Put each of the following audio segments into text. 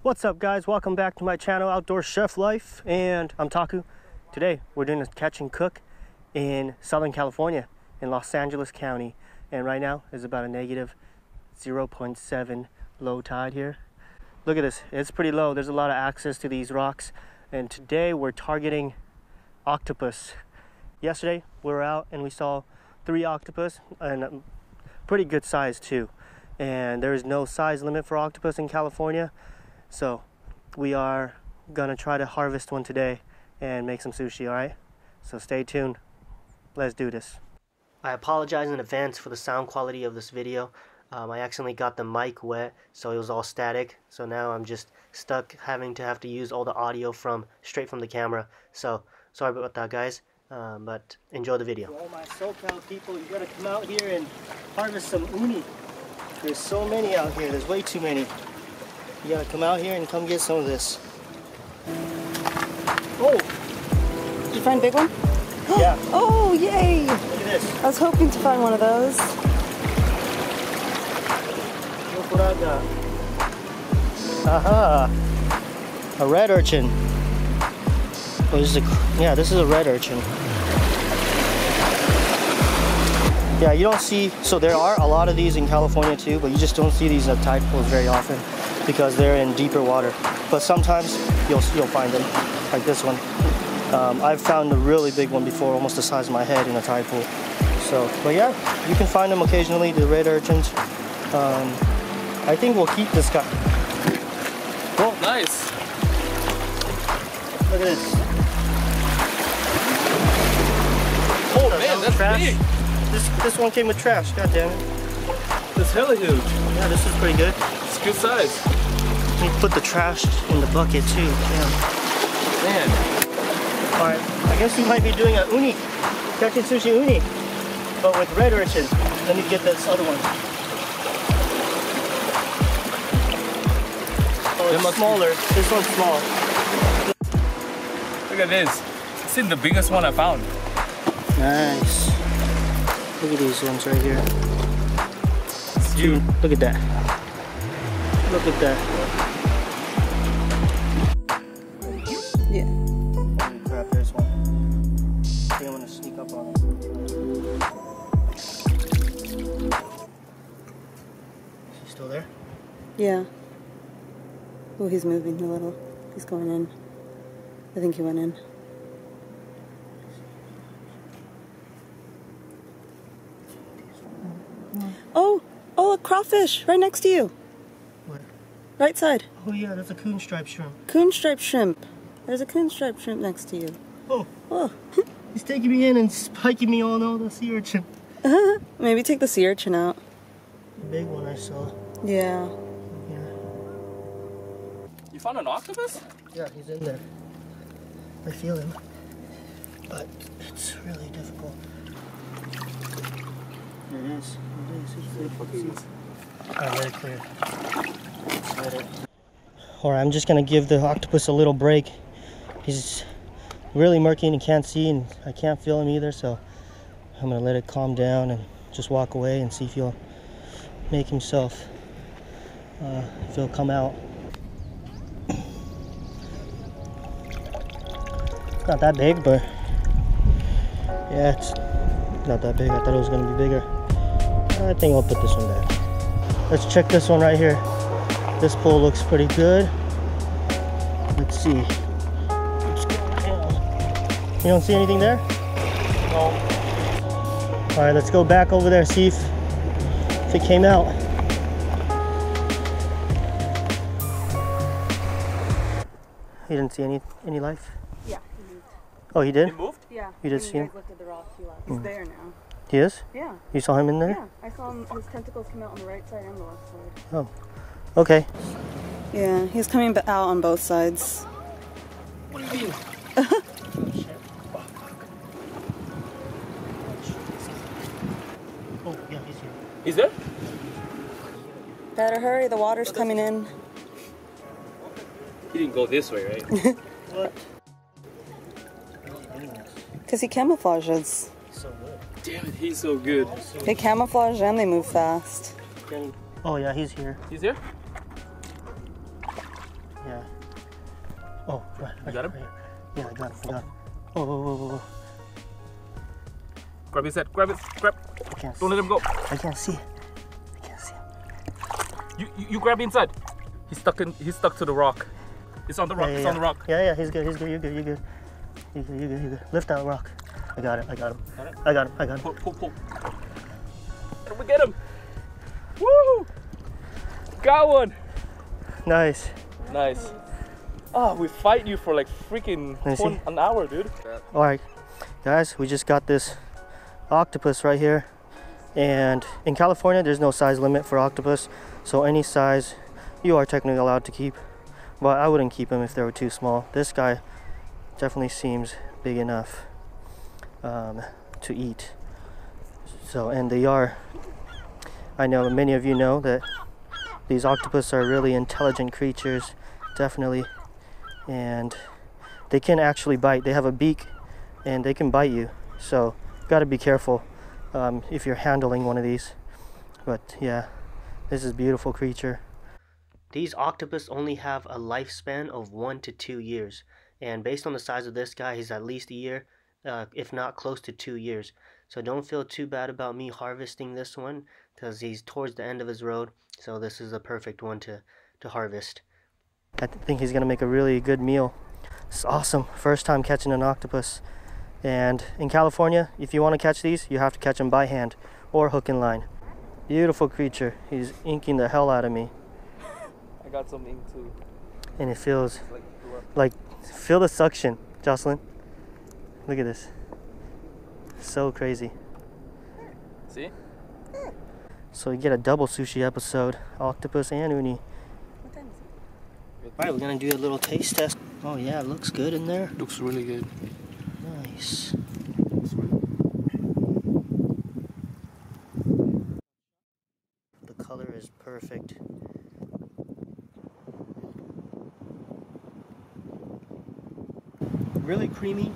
What's up guys? Welcome back to my channel Outdoor Chef Life and I'm Taku. Today we're doing a catch and cook in Southern California in Los Angeles County and right now is about a negative 0.7 low tide here. Look at this, it's pretty low. There's a lot of access to these rocks and today we're targeting octopus. Yesterday we were out and we saw three octopus and pretty good size too. And there is no size limit for octopus in California. So we are gonna try to harvest one today and make some sushi, all right? So stay tuned. Let's do this. I apologize in advance for the sound quality of this video. Um, I accidentally got the mic wet, so it was all static. So now I'm just stuck having to have to use all the audio from straight from the camera. So sorry about that, guys. Um, but enjoy the video. all my SoCal people, you gotta come out here and harvest some uni. There's so many out here. There's way too many. You gotta come out here and come get some of this. Oh! Did you find a big one? Yeah. Oh, yay! Look at this. I was hoping to find one of those. Look what I got. Aha! A red urchin. Oh, this is a, yeah, this is a red urchin. Yeah, you don't see, so there are a lot of these in California too, but you just don't see these at tide pools very often because they're in deeper water. But sometimes you'll, you'll find them, like this one. Um, I've found a really big one before, almost the size of my head in a tide pool. So, but yeah, you can find them occasionally, the red urchins. Um, I think we'll keep this guy. Cool. Nice. Look at this. Oh man, that's trash. big. This this one came with trash. God damn it. That's hella huge. Yeah, this is pretty good. It's good size. You put the trash in the bucket too. Damn. Man. All right. I guess we might be doing a uni, catching sushi uni, but with red urchin. Let me get this other one. Oh, it's smaller. This one's small. Look at this. This is the biggest one I found. Nice. Look at these ones right here. It's huge. Look at that. Look at that. Yeah. Oh, he's moving a little. He's going in. I think he went in. Oh, oh, a crawfish right next to you. Where? Right side. Oh yeah, that's a coon striped shrimp. Coon striped shrimp. There's a coon striped shrimp next to you. Oh, Oh, he's taking me in and spiking me on all the sea urchin. maybe take the sea urchin out. The big one I saw. Yeah. You found an octopus? Yeah, he's in there. I feel him. But it's really difficult. It is. It is. It's really Alright, let it clear. Let's let it. Alright, I'm just gonna give the octopus a little break. He's really murky and he can't see and I can't feel him either, so I'm gonna let it calm down and just walk away and see if he'll make himself uh, if he'll come out. It's not that big, but yeah, it's not that big. I thought it was gonna be bigger. I think I'll put this one back. Let's check this one right here. This pool looks pretty good. Let's see. Let's. You don't see anything there? No. All right, let's go back over there, see if, if it came out. He didn't see any any life? Yeah. Oh, he did? It moved? Yeah. You did see him? looked at the rock, he left. He's mm. there now. He is? Yeah. You saw him in there? Yeah. I saw him, his tentacles come out on the right side and the left side. Oh, okay. Yeah, he's coming out on both sides. What do you mean? Oh, yeah, he's here. Is there? Better hurry, the water's coming in. He didn't go this way, right? What? Because he camouflages. So good. Damn it, he's so good. They camouflage and they move fast. Oh yeah, he's here. He's here? Yeah. Oh, right. You got him? right. Yeah, I got him. I got him. Oh, oh, oh, oh, Grab his head. Grab it. Grab. I can't. Don't let him go. I can't see. I can't see it. You, you, you grab inside. He's stuck in. He's stuck to the rock. It's on the rock. Yeah, it's yeah, on the rock. Yeah, yeah, he's good. He's good. You're good. You're good. You're good. You're good. You're good. Lift that rock. I got it. I got him. Got it? I got him. I got him. Pull, pull, pull. Can we get him? Woo! Got one. Nice. Nice. Oh, we fight you for like freaking Let me see. one, an hour, dude. All right, guys, we just got this octopus right here. And in California, there's no size limit for octopus. So any size you are technically allowed to keep. But I wouldn't keep them if they were too small. This guy definitely seems big enough um, to eat. So, and they are, I know many of you know that these octopus are really intelligent creatures, definitely. And they can actually bite. They have a beak and they can bite you. So, got to be careful um, if you're handling one of these. But yeah, this is a beautiful creature. These octopus only have a lifespan of one to two years. And based on the size of this guy, he's at least a year, uh, if not close to two years. So don't feel too bad about me harvesting this one because he's towards the end of his road. So this is the perfect one to, to harvest. I think he's going to make a really good meal. It's awesome. First time catching an octopus. And in California, if you want to catch these, you have to catch them by hand or hook and line. Beautiful creature. He's inking the hell out of me. I got some ink too. And it feels Like, like, feel the suction, Jocelyn. Look at this. So crazy. see? So you get a double sushi episode, octopus and uni. What time is it? Alright, we're gonna do a little taste test. Oh yeah, it looks good in there. Looks really good. Nice. The color is perfect. Really creamy,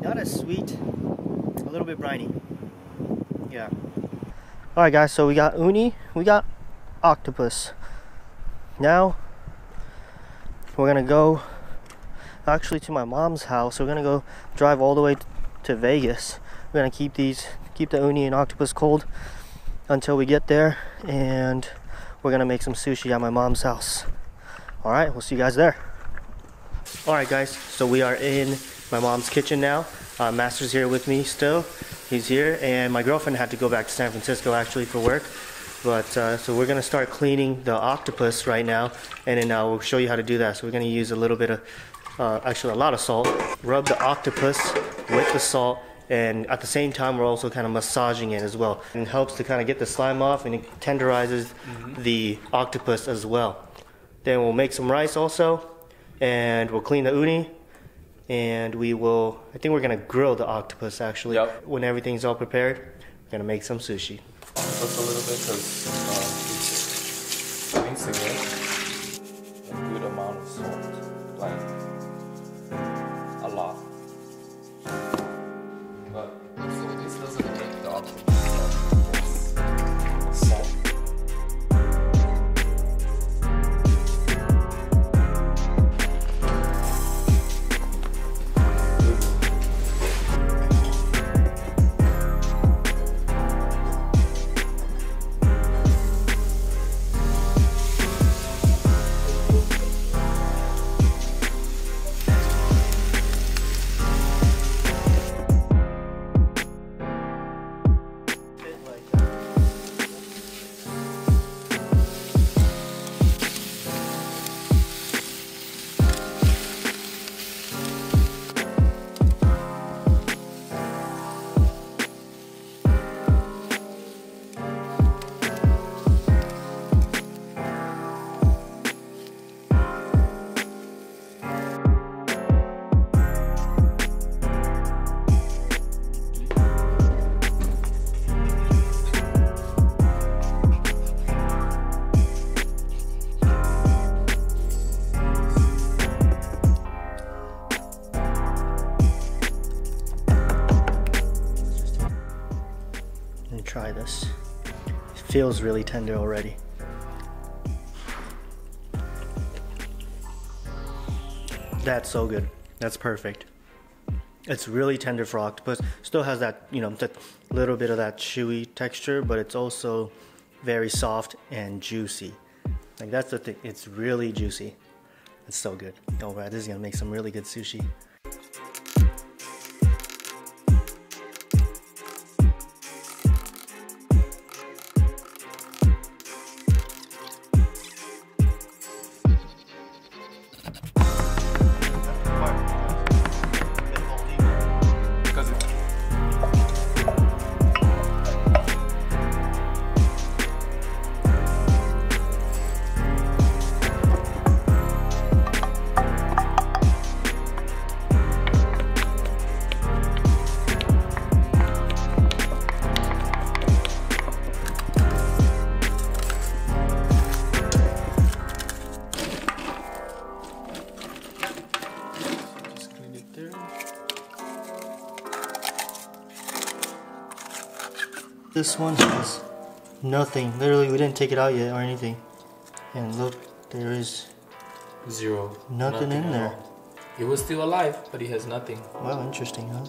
not as sweet, a little bit briny. Yeah. Alright guys, so we got uni, we got octopus. Now we're gonna go actually to my mom's house. We're gonna go drive all the way to Vegas. We're gonna keep these, keep the uni and octopus cold until we get there, and we're gonna make some sushi at my mom's house. All right, we'll see you guys there. All right, guys. So we are in my mom's kitchen now. Uh, Master's here with me still. He's here, and my girlfriend had to go back to San Francisco actually for work. But uh, so we're gonna start cleaning the octopus right now, and then uh, we'll show you how to do that. So we're gonna use a little bit of, uh, actually a lot of salt. Rub the octopus with the salt, and at the same time we're also kind of massaging it as well. And it helps to kind of get the slime off, and it tenderizes the octopus as well. Then we'll make some rice also, and we'll clean the uni, and we will. I think we're gonna grill the octopus actually. Yep. When everything's all prepared, we're gonna make some sushi. Just a little bit because uh, it's rinsing it. Feels really tender already. That's so good. That's perfect. It's really tender for octopus. Still has that, you know, that little bit of that chewy texture, but it's also very soft and juicy. Like that's the thing. It's really juicy. It's so good. Wow, this is gonna make some really good sushi. This one has nothing. Literally, we didn't take it out yet or anything. And look, there is Zero. Nothing in there. He was still alive, but he has nothing. wow, interesting, huh?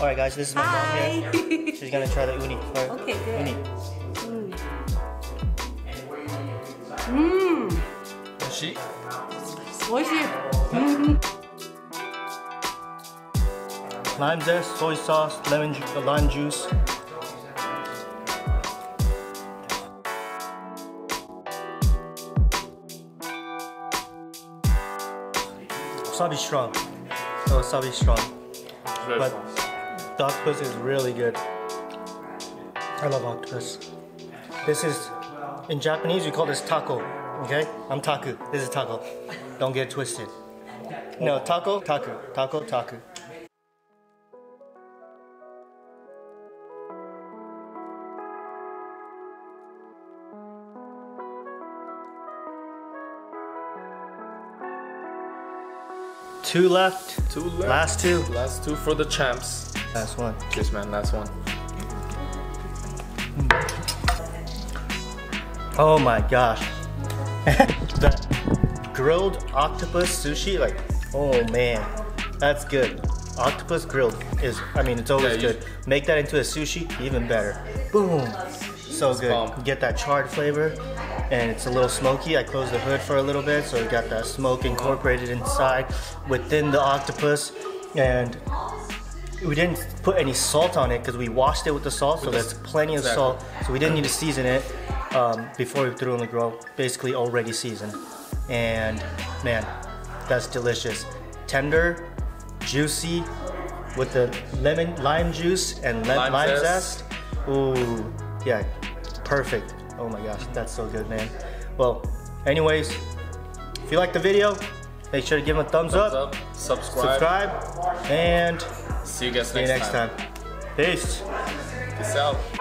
All right, guys, this is my Hi. mom here. She's gonna try the uni. Right? Okay, good. Uni. Mmm. Mm. She? Oishi. Lime zest, soy sauce, lemon ju lime juice. Wasabi strong. The wasabi strong. But the octopus is really good. I love octopus. This is, in Japanese, we call this taco. Okay? I'm taku. This is taco. Don't get twisted. No, taco, taku. Taco, taku. Two left. Two left. Last two. Last two for the champs. Last one. Cheers, man. Last one. Hmm. Oh my gosh. that grilled octopus sushi, like, oh man, that's good. Octopus grilled is, I mean, it's always Yeah, good. Make that into a sushi, even better. Boom. So good. bomb. Get that charred flavor, and it's a little smoky. I closed the hood for a little bit, so it got that smoke incorporated inside within the octopus. And we didn't put any salt on it because we washed it with the salt, so there's plenty of exactly. salt. So we didn't need to season it um, before we threw it in the grill. Basically, already seasoned. And man, that's delicious. Tender, juicy, with the lemon, lime juice and le- Lime lime, zest. zest. Ooh, yeah, perfect. Oh my gosh, that's so good, man. Well, anyways, if you like the video, make sure to give it a thumbs, Thumbs up, up. Subscribe. subscribe, and See you guys see you next, next time. Peace. Peace out.